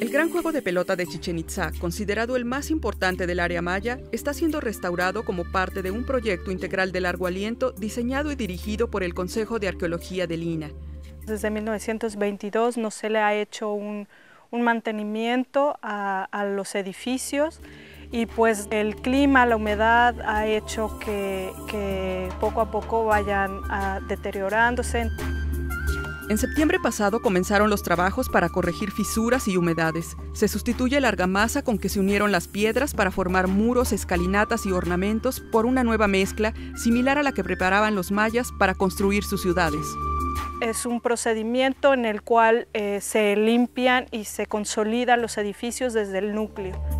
El gran juego de pelota de Chichen Itza, considerado el más importante del área maya, está siendo restaurado como parte de un proyecto integral de largo aliento diseñado y dirigido por el Consejo de Arqueología de Lina. Desde 1922 no se le ha hecho un, mantenimiento a, los edificios y pues el clima, la humedad ha hecho que, poco a poco vayan ah, deteriorándose. En septiembre pasado comenzaron los trabajos para corregir fisuras y humedades. Se sustituye la argamasa con que se unieron las piedras para formar muros, escalinatas y ornamentos por una nueva mezcla similar a la que preparaban los mayas para construir sus ciudades. Es un procedimiento en el cual eh, se limpian y se consolidan los edificios desde el núcleo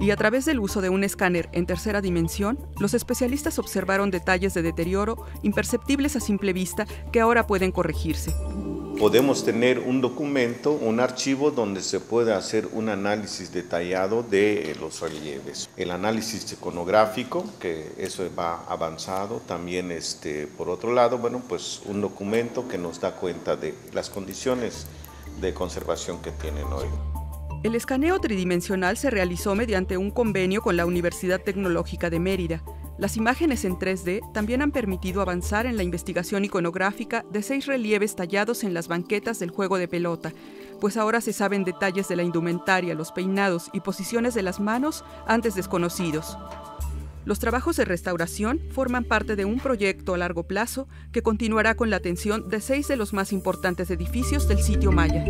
y a través del uso de un escáner en tercera dimensión, los especialistas observaron detalles de deterioro imperceptibles a simple vista que ahora pueden corregirse. Podemos tener un documento, un archivo donde se puede hacer un análisis detallado de eh, los relieves. El análisis iconográfico, que eso va avanzado, también este, por otro lado, bueno, pues un documento que nos da cuenta de las condiciones de conservación que tienen hoy. El escaneo tridimensional se realizó mediante un convenio con la Universidad Tecnológica de Mérida. Las imágenes en 3D también han permitido avanzar en la investigación iconográfica de seis relieves tallados en las banquetas del juego de pelota, pues ahora se saben detalles de la indumentaria, los peinados y posiciones de las manos antes desconocidos. Los trabajos de restauración forman parte de un proyecto a largo plazo que continuará con la atención de seis de los más importantes edificios del sitio maya.